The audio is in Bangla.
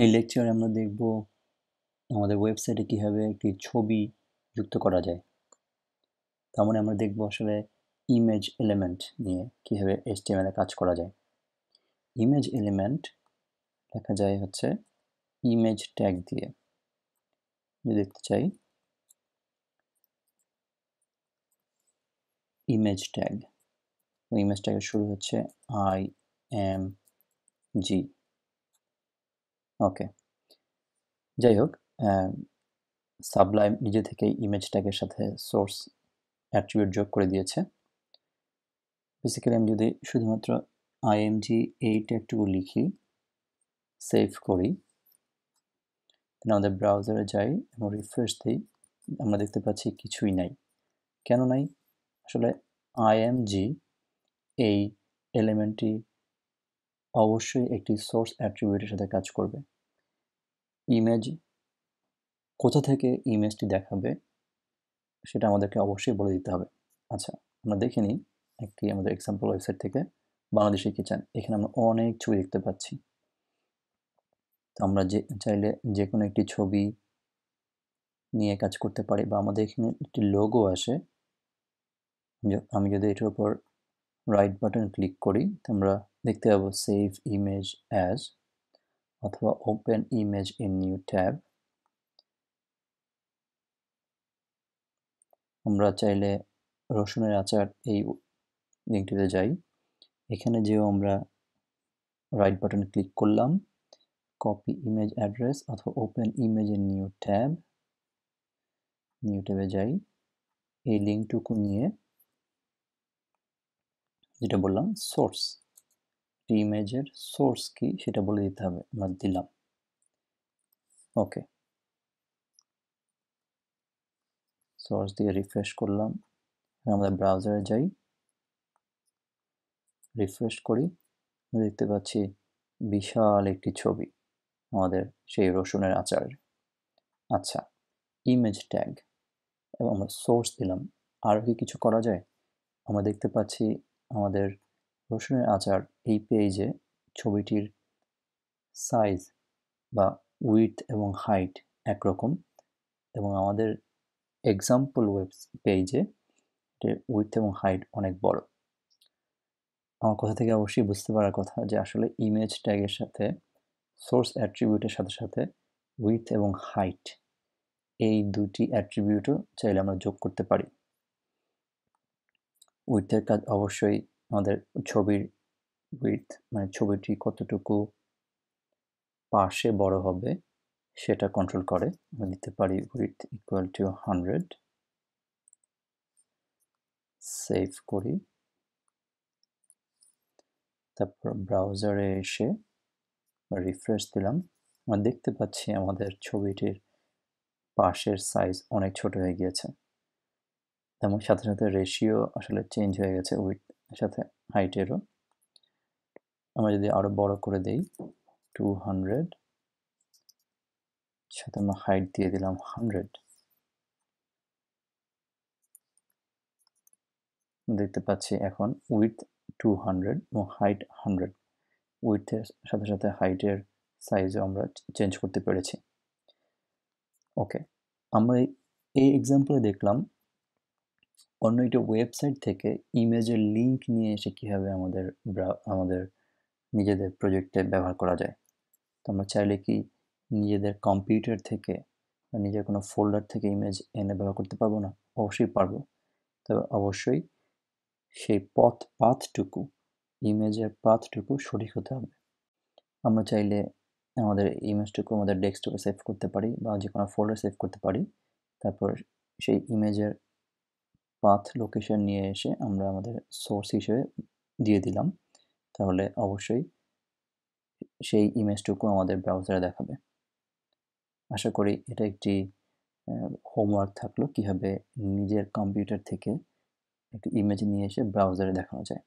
এই লেকচারে আমরা দেখব আমাদের ওয়েবসাইটে কীভাবে একটি ছবি যুক্ত করা যায়। তার মানে আমরা দেখব আসলে ইমেজ এলিমেন্ট নিয়ে কীভাবে HTML এ কাজ করা যায়। ইমেজ এলিমেন্ট দেখা যায় হচ্ছে ইমেজ ট্যাগ দিয়ে। যদি দেখতে চাই ইমেজ ট্যাগ ইমেজ ট্যাগের শুরু হচ্ছে আই এম জি ওকে যাই হোক সাবলাইম নিজে থেকেই ইমেজ ট্যাগের সাথে সোর্স অ্যাট্রিবিউট যোগ করে দিয়েছে। বেসিক্যালি আমি যদি শুধুমাত্র আইএমজি এই ট্যাগটুকু লিখি সেভ করি তাহলে আমাদের ব্রাউজারে যাই এবং রিফ্রেশ দিই, আমরা দেখতে পাচ্ছি কিছুই নাই। কেন নাই? আসলে আইএমজি এই এলিমেন্টটি অবশ্যই একটি সোর্স অ্যাট্রিবিউটের সাথে কাজ করবে। ইমেজ কোথা থেকে ইমেজটি দেখাবে, সেটা আমাদেরকে অবশ্যই বলে দিতে হবে। আচ্ছা আমরা দেখে নিই একটি আমাদের এক্সাম্পল ওয়েবসাইট থেকে বাংলাদেশি কিচেন এখানে আমরা অনেক ছবি দেখতে পাচ্ছি। তো আমরা যে, চাইলে যে কোনো একটি ছবি নিয়ে কাজ করতে পারি বা আমাদের এখানে একটি লোগো আসে। আমি যদি এটার উপর রাইট বাটন ক্লিক করি আমরা দেখতে পাবো সেভ ইমেজ অ্যাজ অথবা open image in new tab আমরা চাইলে রসুনের আচার এই লিঙ্কটিতে যাই। এখানে যেও আমরা রাইট বাটন ক্লিক করলাম কপি ইমেজ অ্যাড্রেস অথবা open image in new tab new ট্যাবে যাই। এই লিঙ্কটুকু নিয়ে যেটা বললাম সোর্স ইমেজের সোর্স কি সেটা বলে দিতে হবে, আমরা দিলাম। ওকে সোর্স দিয়ে রিফ্রেশ করলাম আমাদের ব্রাউজারে যাই। রিফ্রেশ করি দেখতে পাচ্ছি বিশাল একটি ছবি, আমাদের সেই রসুনের আচারের। আচ্ছা ইমেজ ট্যাগ এবং আমরা সোর্স দিলাম। আর কি কিছু করা যায়? আমরা দেখতে পাচ্ছি আমাদের রসুনের আচার এই পেজে ছবিটির সাইজ বা উইথ এবং হাইট একরকম এবং আমাদের এক্সাম্পল ওয়েব পেজে উইথ এবং হাইট অনেক বড়। আমার কথা থেকে অবশ্যই বুঝতে পারার কথা যে আসলে ইমেজ ট্যাগের সাথে সোর্স অ্যাট্রিবিউটের সাথে সাথে উইথ এবং হাইট এই দুটি অ্যাট্রিবিউটও চাইলে আমরা যোগ করতে পারি। উইথের কাজ অবশ্যই আমাদের ছবির উইথ মানে ছবিটি কতটুকু পাশে বড় হবে সেটা কন্ট্রোল করে। আমরা দিতে পারি width equal to hundred save করি। তারপর ব্রাউজারে এসে রিফ্রেশ দিলাম। আমরা দেখতে পাচ্ছি আমাদের ছবিটির পাশের সাইজ অনেক ছোট হয়ে গিয়েছে। এবং সাথে সাথে রেশিও আসলে চেঞ্জ হয়ে গেছে উইথ সাথে হাইটেরও আমরা যদি আরও বড় করে দেই টু হান্ড্রেড সাথে আমরা হাইট দিয়ে দিলাম হান্ড্রেড দেখতে পাচ্ছি এখন উইথ টু হান্ড্রেড এবং হাইট হান্ড্রেড উইথের সাথে সাথে হাইটের সাইজও আমরা চেঞ্জ করতে পেরেছি। ওকে আমরা এই এক্সাম্পলে দেখলাম অন্য একটি ওয়েবসাইট থেকে ইমেজের লিঙ্ক নিয়ে এসে কীভাবে আমাদের আমাদের নিজেদের প্রজেক্টে ব্যবহার করা যায়। তো আমরা চাইলে কি নিজেদের কম্পিউটার থেকে বা নিজের কোনো ফোল্ডার থেকে ইমেজ এনে ব্যবহার করতে পারব না? অবশ্যই পারব। তবে অবশ্যই সেই পথ, পাথটুকু ইমেজের পাথটুকু সঠিক হতে হবে। আমরা চাইলে আমাদের ইমেজটুকু আমাদের ডেস্কটপে সেভ করতে পারি বা যে কোনো ফোল্ডার সেভ করতে পারি। তারপর সেই ইমেজের পাথ লোকেশন নিয়ে এসে আমরা আমাদের সোর্স হিসেবে দিয়ে দিলাম। তাহলে অবশ্যই সেই ইমেজটুকু আমাদের ব্রাউজারে দেখাবে। আশা করি এটা একটি হোমওয়ার্ক থাকল কীভাবে নিজের কম্পিউটার থেকে একটি ইমেজ নিয়ে এসে ব্রাউজারে দেখানো যায়।